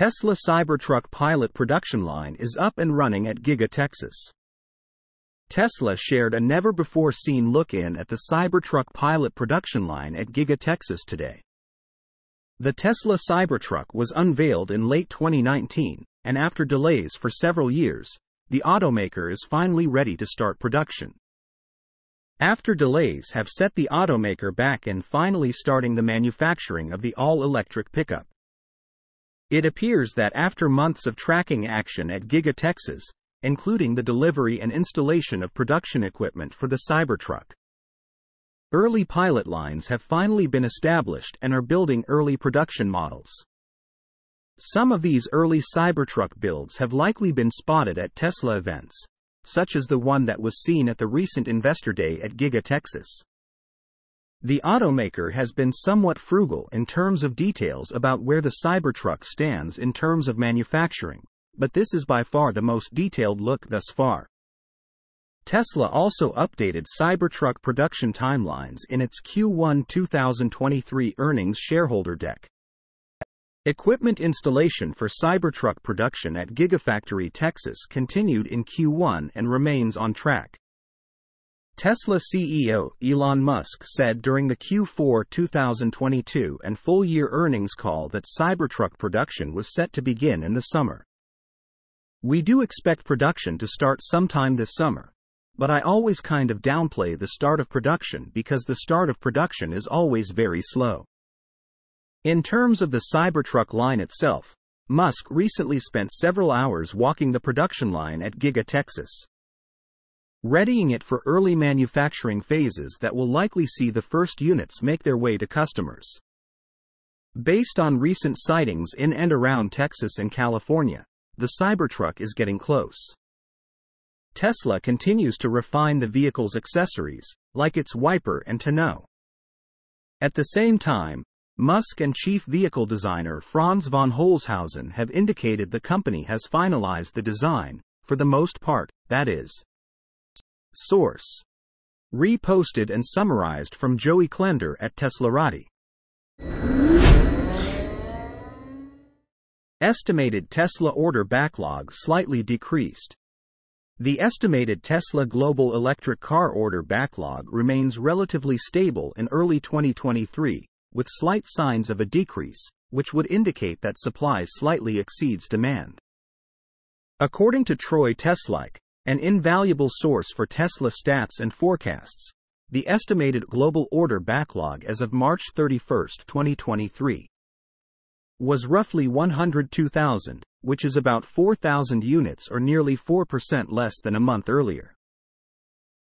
Tesla Cybertruck pilot production line is up and running at Giga Texas. Tesla shared a never before seen look in at the Cybertruck pilot production line at Giga Texas today. The Tesla Cybertruck was unveiled in late 2019, and after delays for several years, the automaker is finally ready to start production. After delays have set the automaker back in finally starting the manufacturing of the all electric pickup. It appears that after months of tracking action at Giga Texas, including the delivery and installation of production equipment for the Cybertruck, early pilot lines have finally been established and are building early production models. Some of these early Cybertruck builds have likely been spotted at Tesla events, such as the one that was seen at the recent Investor Day at Giga Texas. The automaker has been somewhat frugal in terms of details about where the Cybertruck stands in terms of manufacturing, but this is by far the most detailed look thus far. Tesla also updated Cybertruck production timelines in its Q1 2023 earnings shareholder deck. Equipment installation for Cybertruck production at Gigafactory Texas continued in Q1 and remains on track. Tesla CEO Elon Musk said during the Q4 2022 and full year earnings call that Cybertruck production was set to begin in the summer. We do expect production to start sometime this summer, but I always kind of downplay the start of production because the start of production is always very slow. In terms of the Cybertruck line itself, Musk recently spent several hours walking the production line at Giga Texas, readying it for early manufacturing phases that will likely see the first units make their way to customers. Based on recent sightings in and around Texas and California, the Cybertruck is getting close. Tesla continues to refine the vehicle's accessories, like its wiper and tonneau. At the same time, Musk and chief vehicle designer Franz von Holzhausen have indicated the company has finalized the design, for the most part, that is. Source. Reposted and summarized from Joey Klender at Teslarati. Estimated Tesla order backlog slightly decreased. The estimated Tesla global electric car order backlog remains relatively stable in early 2023, with slight signs of a decrease, which would indicate that supply slightly exceeds demand. According to Troy Teslike, an invaluable source for Tesla stats and forecasts, the estimated global order backlog as of March 31, 2023, was roughly 102,000, which is about 4,000 units or nearly 4% less than a month earlier.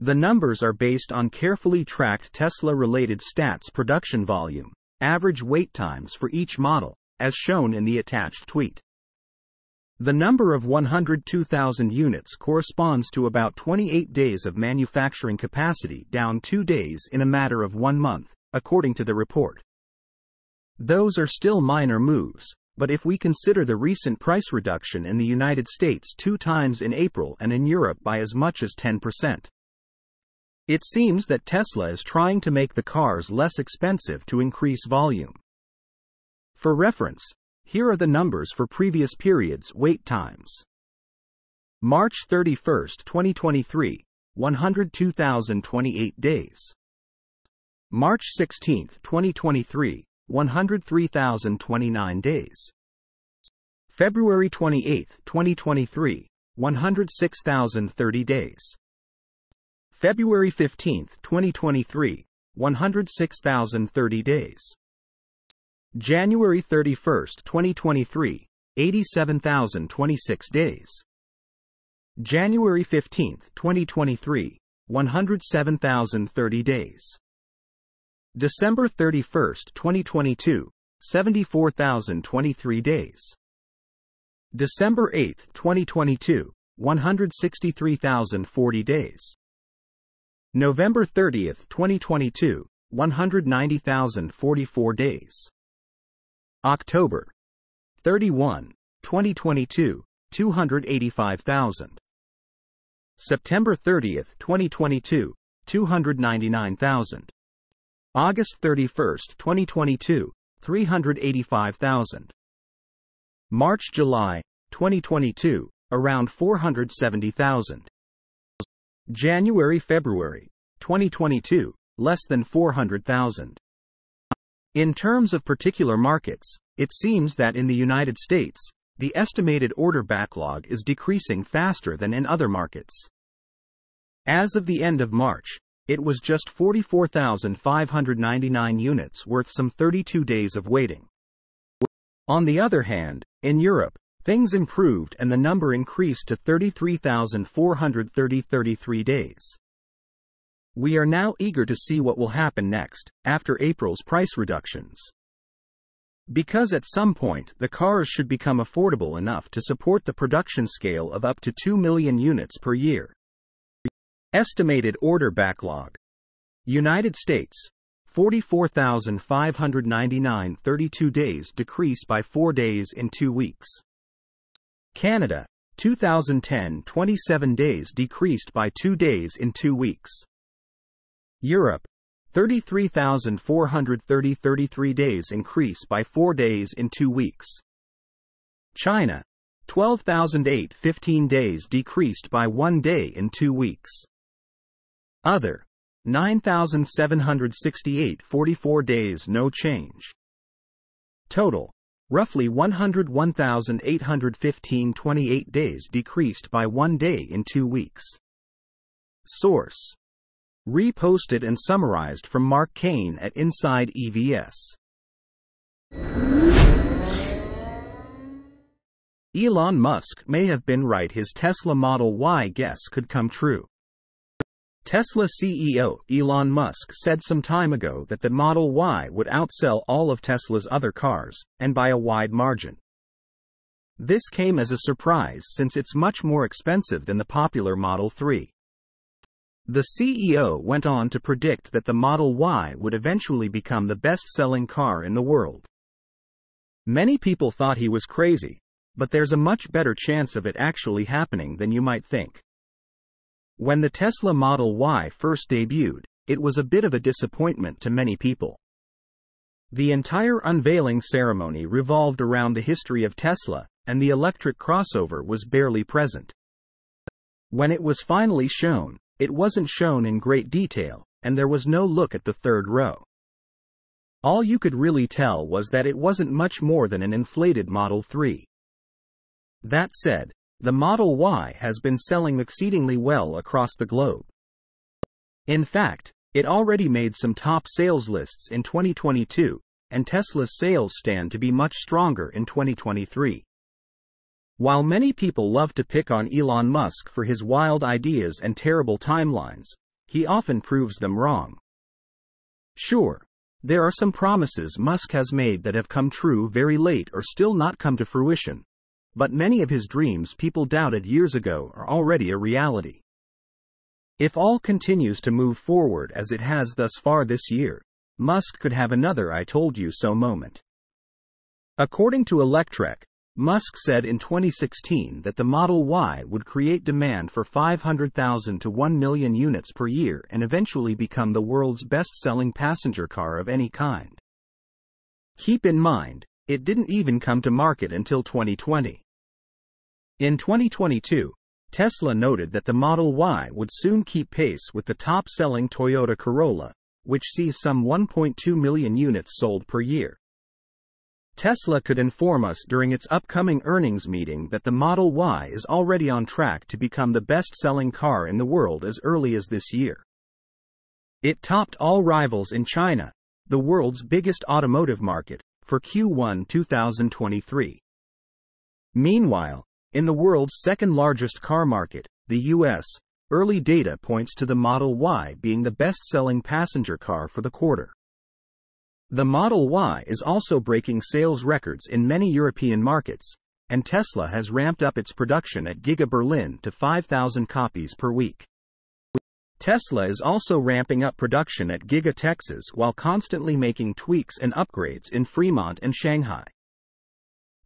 The numbers are based on carefully tracked Tesla related stats production volume, average wait times for each model, as shown in the attached tweet. The number of 102,000 units corresponds to about 28 days of manufacturing capacity, down two days in a matter of one month, according to the report. Those are still minor moves, but if we consider the recent price reduction in the United States two times in April and in Europe by as much as 10%, it seems that Tesla is trying to make the cars less expensive to increase volume. For reference, here are the numbers for previous periods wait times. March 31, 2023, 102,028 days. March 16, 2023, 103,029 days. February 28, 2023, 106,030 days. February 15, 2023, 106,030 days. January 31, 2023, 87,026 days. January 15, 2023, 107,030 days. December 31, 2022, 74,023 days. December 8, 2022, 163,040 days. November 30, 2022, 190,044 days. October 31, 2022, 285,000. September 30, 2022, 299,000. August 31, 2022, 385,000. March July 2022, around 470,000. January February 2022, less than 400,000. In terms of particular markets, it seems that in the United States, the estimated order backlog is decreasing faster than in other markets. As of the end of March, it was just 44,599 units worth some 32 days of waiting. On the other hand, in Europe, things improved and the number increased to 33,430 33 days. We are now eager to see what will happen next, after April's price reductions. Because at some point, the cars should become affordable enough to support the production scale of up to 2 million units per year. Estimated order backlog United States 44,599 32 days decrease by 4 days in 2 weeks. Canada 2010 27 days decreased by 2 days in 2 weeks. Europe 33,430 33 days increase by 4 days in 2 weeks. China 12,008 15 days decreased by 1 day in 2 weeks. Other 9,768 44 days no change. Total. Roughly 101,815 28 days decreased by one day in two weeks. Source. Reposted and summarized from Mark Kane at Inside EVS. Elon Musk may have been right his Tesla Model Y guess could come true. Tesla CEO Elon Musk said some time ago that the Model Y would outsell all of Tesla's other cars, and by a wide margin. This came as a surprise since it's much more expensive than the popular Model 3. The CEO went on to predict that the Model Y would eventually become the best selling car in the world. Many people thought he was crazy, but there's a much better chance of it actually happening than you might think. When the Tesla Model Y first debuted, it was a bit of a disappointment to many people. The entire unveiling ceremony revolved around the history of Tesla, and the electric crossover was barely present. When it was finally shown, it wasn't shown in great detail, and there was no look at the third row. All you could really tell was that it wasn't much more than an inflated Model 3. That said, the Model Y has been selling exceedingly well across the globe. In fact, it already made some top sales lists in 2022, and Tesla's sales stand to be much stronger in 2023. While many people love to pick on Elon Musk for his wild ideas and terrible timelines, he often proves them wrong. Sure, there are some promises Musk has made that have come true very late or still not come to fruition, but many of his dreams people doubted years ago are already a reality. If all continues to move forward as it has thus far this year, Musk could have another I told you so moment. According to Electrek, Musk said in 2016 that the Model Y would create demand for 500,000 to 1 million units per year and eventually become the world's best selling passenger car of any kind. Keep in mind, it didn't even come to market until 2020. In 2022, Tesla noted that the Model Y would soon keep pace with the top selling Toyota Corolla, which sees some 1.2 million units sold per year. Tesla could inform us during its upcoming earnings meeting that the Model Y is already on track to become the best selling car in the world as early as this year. It topped all rivals in China, the world's biggest automotive market, for Q1 2023. Meanwhile, in the world's second largest car market, the US, early data points to the Model Y being the best selling passenger car for the quarter. The Model Y is also breaking sales records in many European markets, and Tesla has ramped up its production at Giga Berlin to 5,000 copies per week. Tesla is also ramping up production at Giga Texas while constantly making tweaks and upgrades in Fremont and Shanghai.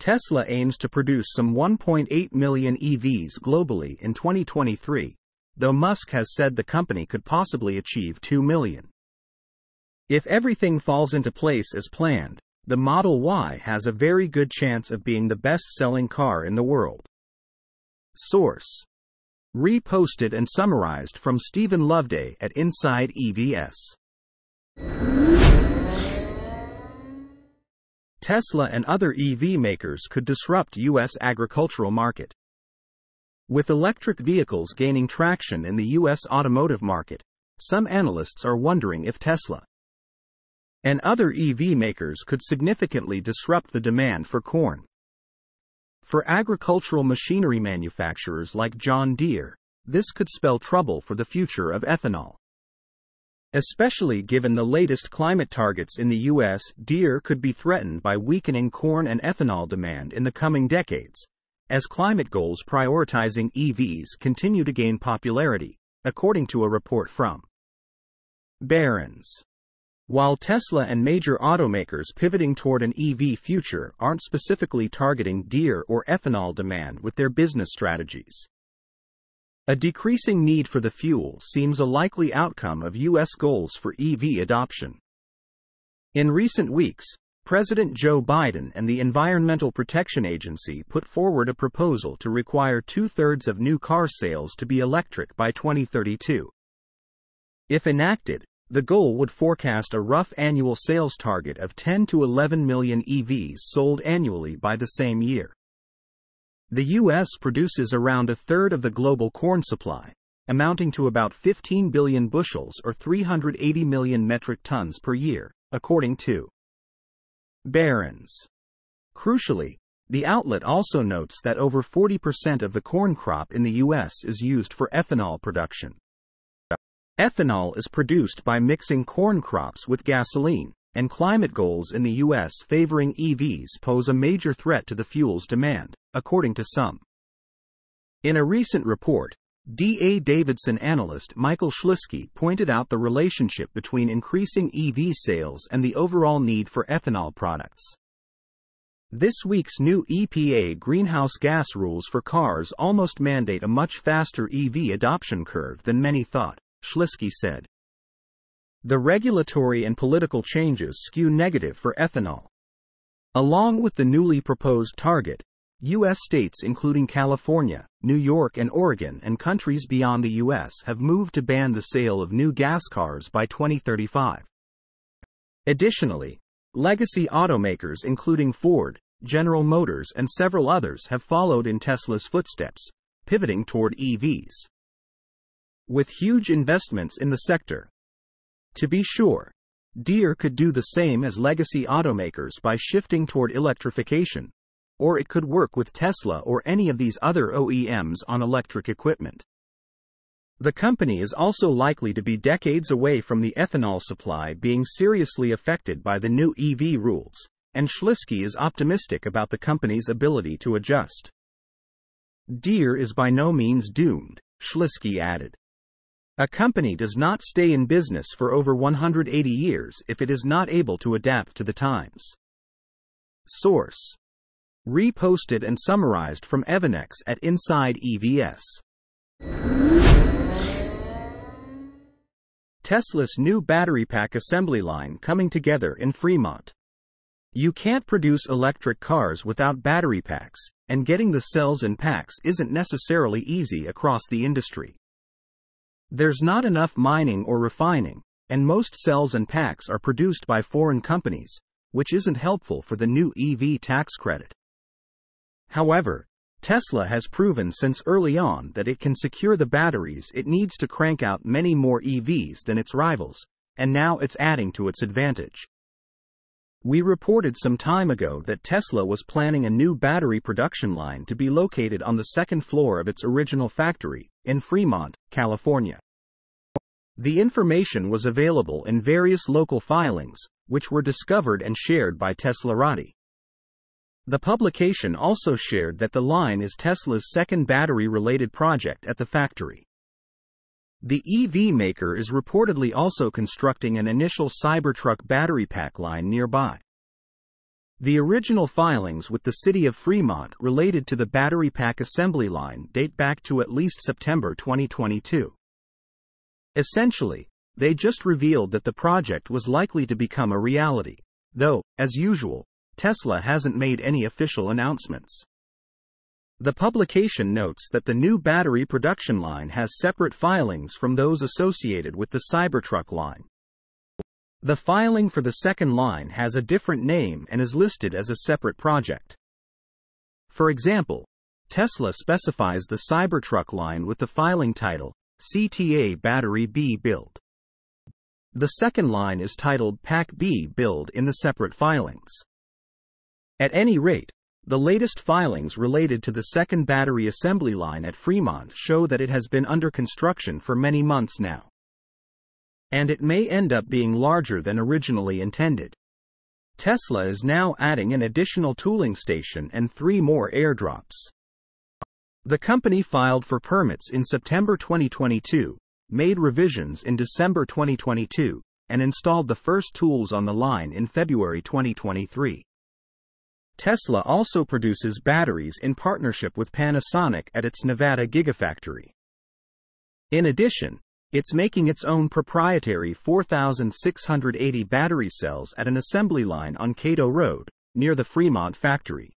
Tesla aims to produce some 1.8 million EVs globally in 2023, though Musk has said the company could possibly achieve 2 million. If everything falls into place as planned, the Model Y has a very good chance of being the best selling car in the world. Source Reposted and summarized from Stephen Loveday at Inside EVS. Tesla and other EV makers could disrupt U.S. agricultural market. With electric vehicles gaining traction in the U.S. automotive market, some analysts are wondering if Tesla and other EV makers could significantly disrupt the demand for corn. For agricultural machinery manufacturers like John Deere, this could spell trouble for the future of ethanol. Especially given the latest climate targets in the U.S., Deere could be threatened by weakening corn and ethanol demand in the coming decades, as climate goals prioritizing EVs continue to gain popularity, according to a report from Barron's. While Tesla and major automakers pivoting toward an EV future aren't specifically targeting Deere or ethanol demand with their business strategies. A decreasing need for the fuel seems a likely outcome of U.S. goals for EV adoption. In recent weeks, President Joe Biden and the Environmental Protection Agency put forward a proposal to require two thirds of new car sales to be electric by 2032. If enacted, the goal would forecast a rough annual sales target of 10 to 11 million EVs sold annually by the same year. The U.S. produces around a third of the global corn supply, amounting to about 15 billion bushels or 380 million metric tons per year, according to Barron's. Crucially, the outlet also notes that over 40% of the corn crop in the U.S. is used for ethanol production. Ethanol is produced by mixing corn crops with gasoline, and climate goals in the U.S. favoring EVs pose a major threat to the fuel's demand, according to some. In a recent report, D.A. Davidson analyst Michael Shlisky pointed out the relationship between increasing EV sales and the overall need for ethanol products. This week's new EPA greenhouse gas rules for cars almost mandate a much faster EV adoption curve than many thought. Shlisky said. The regulatory and political changes skew negative for ethanol. Along with the newly proposed target, U.S. states including California, New York, and Oregon, and countries beyond the U.S. have moved to ban the sale of new gas cars by 2035. Additionally, legacy automakers including Ford, General Motors, and several others have followed in Tesla's footsteps, pivoting toward EVs with huge investments in the sector. To be sure, Deere could do the same as legacy automakers by shifting toward electrification, or it could work with Tesla or any of these other OEMs on electric equipment. The company is also likely to be decades away from the ethanol supply being seriously affected by the new EV rules, and Shlisky is optimistic about the company's ability to adjust. Deere is by no means doomed, Shlisky added. A company does not stay in business for over 180 years if it is not able to adapt to the times. Source Reposted and summarized from EVANNEX at Inside EVS. Tesla's new battery pack assembly line coming together in Fremont. You can't produce electric cars without battery packs, and getting the cells and packs isn't necessarily easy across the industry. There's not enough mining or refining, and most cells and packs are produced by foreign companies, which isn't helpful for the new EV tax credit. However, Tesla has proven since early on that it can secure the batteries it needs to crank out many more EVs than its rivals, and now it's adding to its advantage. We reported some time ago that Tesla was planning a new battery production line to be located on the second floor of its original factory, in Fremont, California. The information was available in various local filings, which were discovered and shared by Teslarati. The publication also shared that the line is Tesla's second battery related project at the factory. The EV maker is reportedly also constructing an initial Cybertruck battery pack line nearby. The original filings with the city of Fremont related to the battery pack assembly line date back to at least September 2022. Essentially, they just revealed that the project was likely to become a reality, though, as usual, Tesla hasn't made any official announcements. The publication notes that the new battery production line has separate filings from those associated with the Cybertruck line. The filing for the second line has a different name and is listed as a separate project. For example, Tesla specifies the Cybertruck line with the filing title CTA Battery B Build. The second line is titled Pack B Build in the separate filings. At any rate, the latest filings related to the second battery assembly line at Fremont show that it has been under construction for many months now. And it may end up being larger than originally intended. Tesla is now adding an additional tooling station and three more airdrops. The company filed for permits in September 2022, made revisions in December 2022, and installed the first tools on the line in February 2023. Tesla also produces batteries in partnership with Panasonic at its Nevada Gigafactory. In addition, it's making its own proprietary 4,680 battery cells at an assembly line on Kato Road, near the Fremont factory.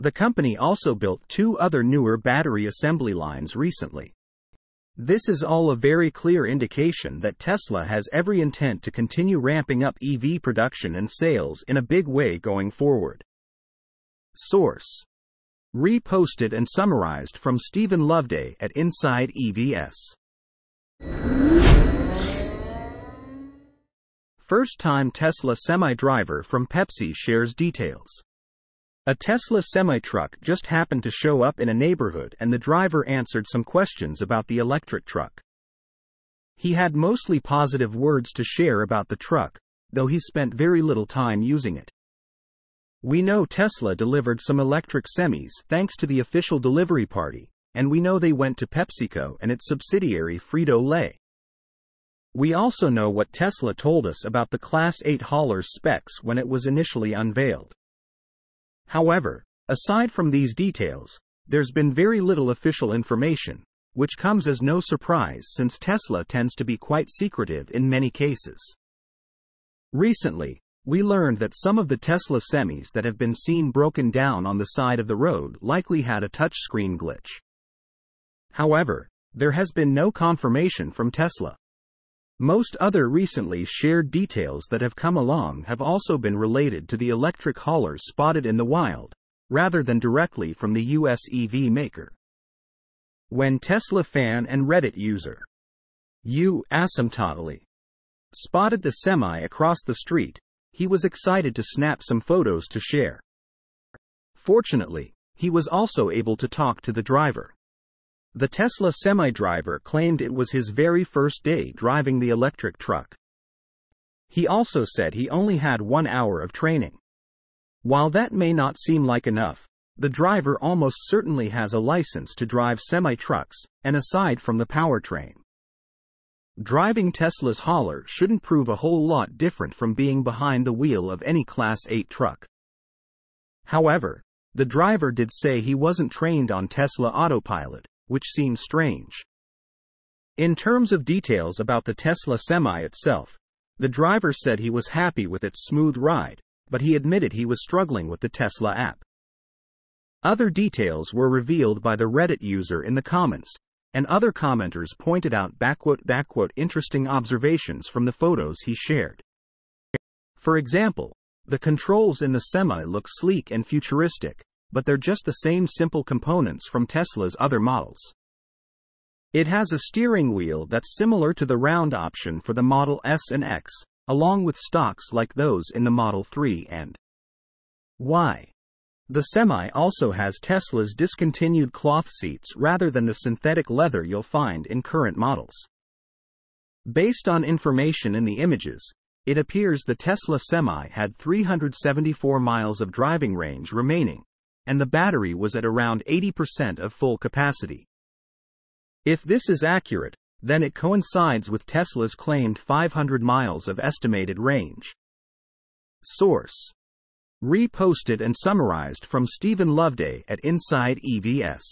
The company also built two other newer battery assembly lines recently. This is all a very clear indication that Tesla has every intent to continue ramping up EV production and sales in a big way going forward. Source Reposted and summarized from Stephen Loveday at Inside EVS. First time Tesla semi driver from Pepsi shares details. A Tesla semi truck just happened to show up in a neighborhood and the driver answered some questions about the electric truck. He had mostly positive words to share about the truck, though he spent very little time using it. We know Tesla delivered some electric semis thanks to the official delivery party, and we know they went to PepsiCo and its subsidiary Frito Lay. We also know what Tesla told us about the Class 8 hauler's specs when it was initially unveiled. However, aside from these details, there's been very little official information, which comes as no surprise since Tesla tends to be quite secretive in many cases. Recently, we learned that some of the Tesla semis that have been seen broken down on the side of the road likely had a touchscreen glitch. However, there has been no confirmation from Tesla. Most other recently shared details that have come along have also been related to the electric haulers spotted in the wild, rather than directly from the US EV maker. When Tesla fan and Reddit user U asymptotically spotted the semi across the street, he was excited to snap some photos to share. Fortunately, he was also able to talk to the driver. The Tesla semi driver claimed it was his very first day driving the electric truck. He also said he only had one hour of training. While that may not seem like enough, the driver almost certainly has a license to drive semi trucks, and aside from the powertrain. Driving Tesla's hauler shouldn't prove a whole lot different from being behind the wheel of any Class 8 truck. However, the driver did say he wasn't trained on Tesla autopilot, which seems strange. In terms of details about the Tesla Semi itself, the driver said he was happy with its smooth ride, but he admitted he was struggling with the Tesla app. Other details were revealed by the Reddit user in the comments, and other commenters pointed out backquote, backquote, interesting observations from the photos he shared. For example, the controls in the Semi look sleek and futuristic, but they're just the same simple components from Tesla's other models. It has a steering wheel that's similar to the round option for the Model S and X, along with stocks like those in the Model 3 and Y. The Semi also has Tesla's discontinued cloth seats rather than the synthetic leather you'll find in current models. Based on information in the images, it appears the Tesla Semi had 374 miles of driving range remaining, and the battery was at around 80% of full capacity. If this is accurate, then it coincides with Tesla's claimed 500 miles of estimated range. Source Reposted and summarized from Stephen Loveday at Inside EVS.